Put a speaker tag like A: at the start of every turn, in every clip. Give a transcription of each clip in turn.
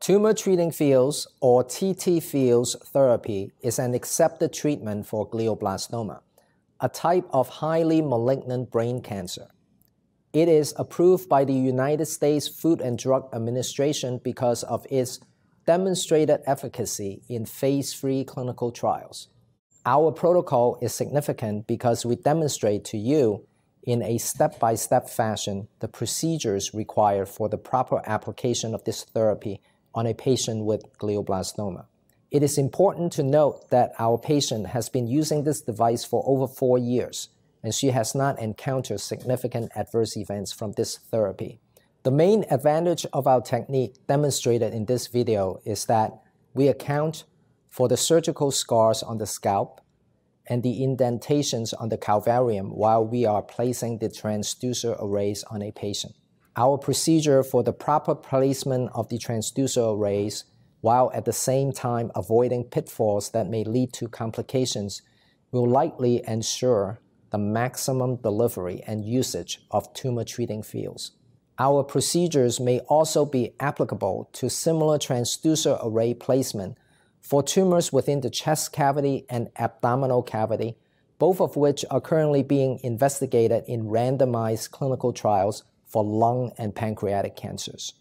A: Tumor Treating Fields, or TTFields therapy, is an accepted treatment for glioblastoma, a type of highly malignant brain cancer. It is approved by the United States Food and Drug Administration because of its demonstrated efficacy in phase 3 clinical trials. Our protocol is significant because we demonstrate to you in a step-by-step fashion the procedures required for the proper application of this therapy on a patient with glioblastoma. It is important to note that our patient has been using this device for over four years, and she has not encountered significant adverse events from this therapy. The main advantage of our technique demonstrated in this video is that we account for the surgical scars on the scalp and the indentations on the calvarium while we are placing the transducer arrays on a patient. Our procedure for the proper placement of the transducer arrays, while at the same time avoiding pitfalls that may lead to complications, will likely ensure the maximum delivery and usage of tumor treating fields. Our procedures may also be applicable to similar transducer array placement for tumors within the chest cavity and abdominal cavity, both of which are currently being investigated in randomized clinical trials for lung and pancreatic cancers.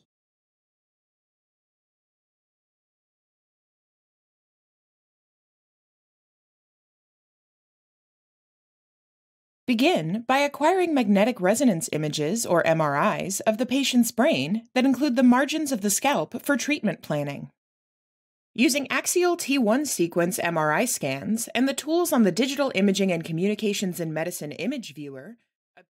B: Begin by acquiring magnetic resonance images, or MRIs, of the patient's brain that include the margins of the scalp for treatment planning. Using axial T1 sequence MRI scans and the tools on the Digital Imaging and Communications in Medicine image viewer,